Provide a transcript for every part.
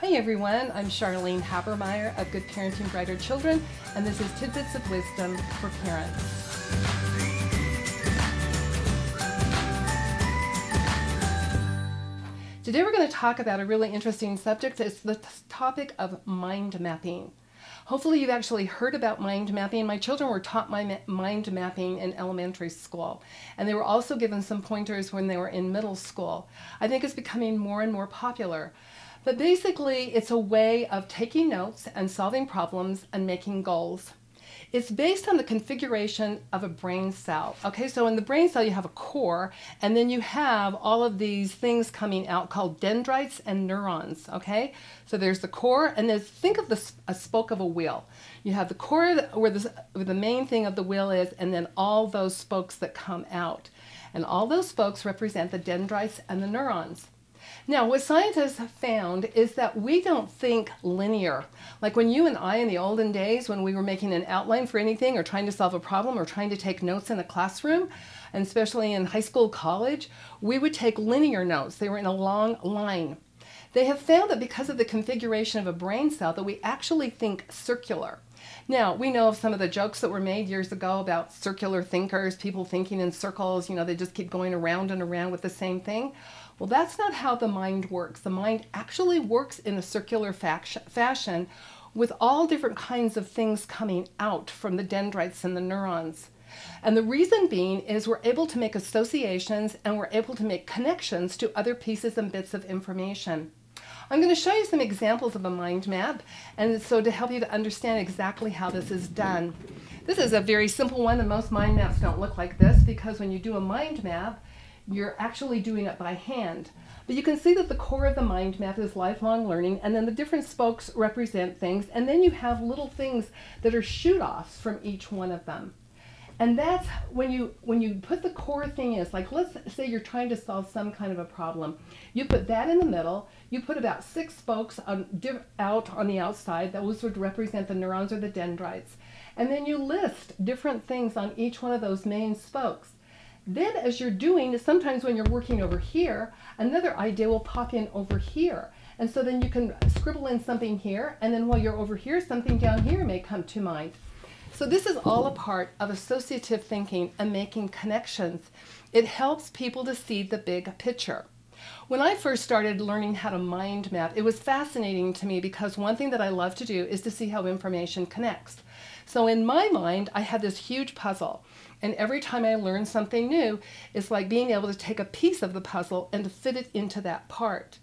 Hi everyone, I'm Charlene Habermeyer of Good Parenting Brighter Children, and this is Tidbits of Wisdom for Parents. Today we're going to talk about a really interesting subject. It's the topic of mind mapping. Hopefully you've actually heard about mind mapping. My children were taught mind mapping in elementary school, and they were also given some pointers when they were in middle school. I think it's becoming more and more popular. But basically, it's a way of taking notes and solving problems and making goals. It's based on the configuration of a brain cell. Okay, so in the brain cell, you have a core, and then you have all of these things coming out called dendrites and neurons. Okay, so there's the core, and then think of the a spoke of a wheel. You have the core where the, where the main thing of the wheel is, and then all those spokes that come out. And all those spokes represent the dendrites and the neurons. Now, what scientists have found is that we don't think linear. Like when you and I, in the olden days, when we were making an outline for anything or trying to solve a problem or trying to take notes in a classroom, and especially in high school, college, we would take linear notes. They were in a long line. They have found that because of the configuration of a brain cell that we actually think circular. Now, we know of some of the jokes that were made years ago about circular thinkers, people thinking in circles, you know, they just keep going around and around with the same thing. Well, that's not how the mind works. The mind actually works in a circular fashion with all different kinds of things coming out from the dendrites and the neurons. And the reason being is we're able to make associations and we're able to make connections to other pieces and bits of information. I'm going to show you some examples of a mind map, and so to help you to understand exactly how this is done. This is a very simple one, and most mind maps don't look like this because when you do a mind map, you're actually doing it by hand. But you can see that the core of the mind map is lifelong learning, and then the different spokes represent things, and then you have little things that are shoot offs from each one of them. And that's when you when you put the core thing is like let's say you're trying to solve some kind of a problem. You put that in the middle. You put about six spokes on, out on the outside. Those would represent the neurons or the dendrites. And then you list different things on each one of those main spokes. Then as you're doing, sometimes when you're working over here, another idea will pop in over here. And so then you can scribble in something here, and then while you're over here, something down here may come to mind. So this is all a part of associative thinking and making connections. It helps people to see the big picture. When I first started learning how to mind map, it was fascinating to me because one thing that I love to do is to see how information connects. So in my mind, I had this huge puzzle. And every time I learn something new, it's like being able to take a piece of the puzzle and to fit it into that part.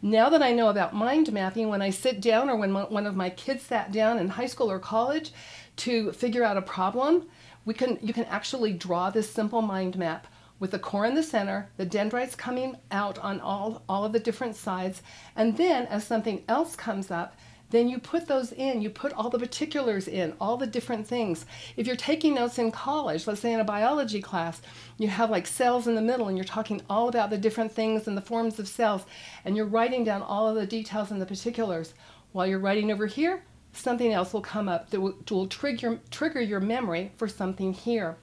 Now that I know about mind mapping, when I sit down or when one of my kids sat down in high school or college to figure out a problem, we can, you can actually draw this simple mind map with the core in the center, the dendrites coming out on all, all of the different sides, and then as something else comes up, then you put those in. You put all the particulars in, all the different things. If you're taking notes in college, let's say in a biology class, you have like cells in the middle and you're talking all about the different things and the forms of cells, and you're writing down all of the details and the particulars. While you're writing over here, something else will come up that will, will trigger, trigger your memory for something here.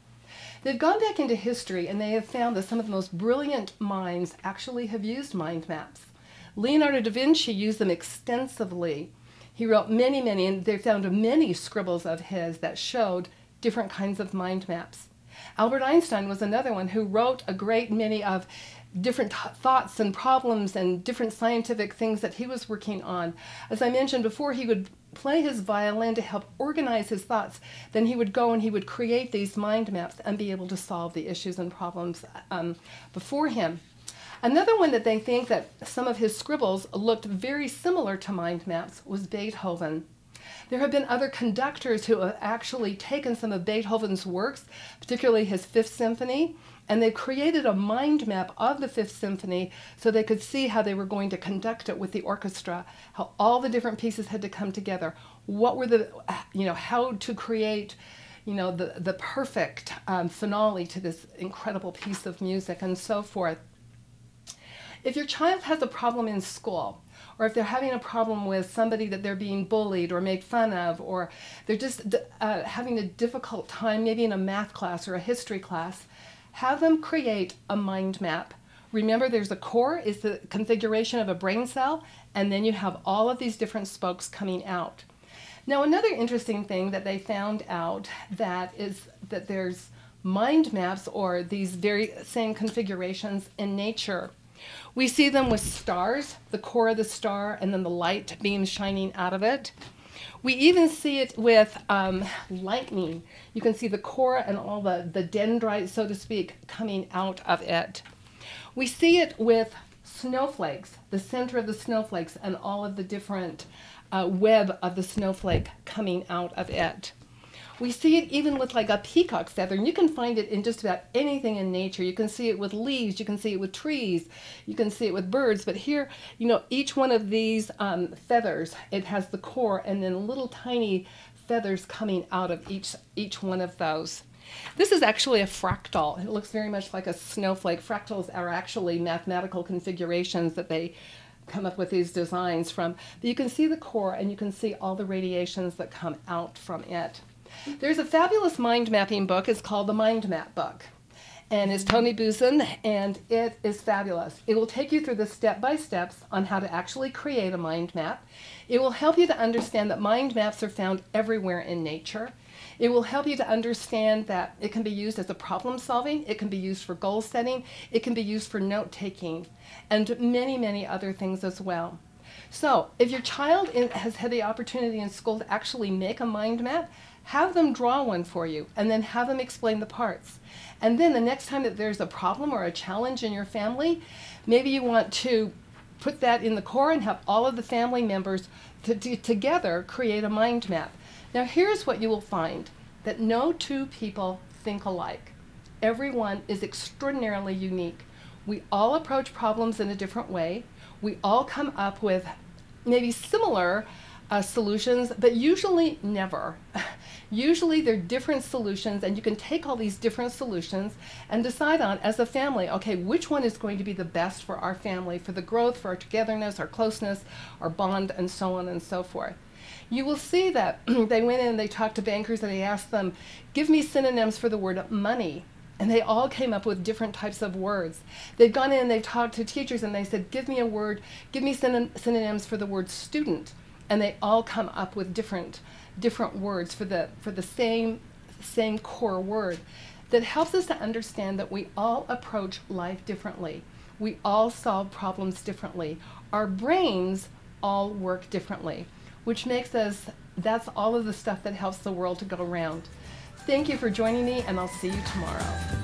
They've gone back into history and they have found that some of the most brilliant minds actually have used mind maps. Leonardo da Vinci used them extensively he wrote many, many, and they found many scribbles of his that showed different kinds of mind maps. Albert Einstein was another one who wrote a great many of different thoughts and problems and different scientific things that he was working on. As I mentioned before, he would play his violin to help organize his thoughts. Then he would go and he would create these mind maps and be able to solve the issues and problems um, before him. Another one that they think that some of his scribbles looked very similar to mind maps was Beethoven. There have been other conductors who have actually taken some of Beethoven's works, particularly his Fifth Symphony, and they created a mind map of the Fifth Symphony so they could see how they were going to conduct it with the orchestra, how all the different pieces had to come together, what were the, you know, how to create, you know, the, the perfect um, finale to this incredible piece of music and so forth. If your child has a problem in school, or if they're having a problem with somebody that they're being bullied or made fun of, or they're just uh, having a difficult time, maybe in a math class or a history class, have them create a mind map Remember, there's a core, is the configuration of a brain cell, and then you have all of these different spokes coming out. Now, another interesting thing that they found out that is that there's mind maps or these very same configurations in nature. We see them with stars, the core of the star, and then the light beam shining out of it. We even see it with um, lightning. You can see the core and all the, the dendrites, so to speak, coming out of it. We see it with snowflakes, the center of the snowflakes, and all of the different uh, web of the snowflake coming out of it. We see it even with like a peacock feather, and you can find it in just about anything in nature. You can see it with leaves, you can see it with trees, you can see it with birds. But here, you know, each one of these um, feathers, it has the core and then little tiny feathers coming out of each each one of those. This is actually a fractal. It looks very much like a snowflake. Fractals are actually mathematical configurations that they come up with these designs from. But you can see the core and you can see all the radiations that come out from it. There's a fabulous mind mapping book. It's called the Mind Map Book. And it's Tony Buzan, and it is fabulous. It will take you through the step by steps on how to actually create a mind map. It will help you to understand that mind maps are found everywhere in nature. It will help you to understand that it can be used as a problem solving, it can be used for goal setting, it can be used for note taking, and many, many other things as well. So, if your child has had the opportunity in school to actually make a mind map, have them draw one for you and then have them explain the parts. And then the next time that there's a problem or a challenge in your family, maybe you want to put that in the core and have all of the family members to, to, together create a mind map. Now here's what you will find, that no two people think alike. Everyone is extraordinarily unique. We all approach problems in a different way. We all come up with maybe similar uh, solutions, but usually never. usually they're different solutions, and you can take all these different solutions and decide on, as a family, okay, which one is going to be the best for our family, for the growth, for our togetherness, our closeness, our bond, and so on and so forth. You will see that they went in and they talked to bankers and they asked them, give me synonyms for the word money. And they all came up with different types of words. They've gone in and they've talked to teachers and they said, give me a word, give me synonyms for the word student and they all come up with different different words for the for the same same core word that helps us to understand that we all approach life differently. We all solve problems differently. Our brains all work differently, which makes us that's all of the stuff that helps the world to go around. Thank you for joining me and I'll see you tomorrow.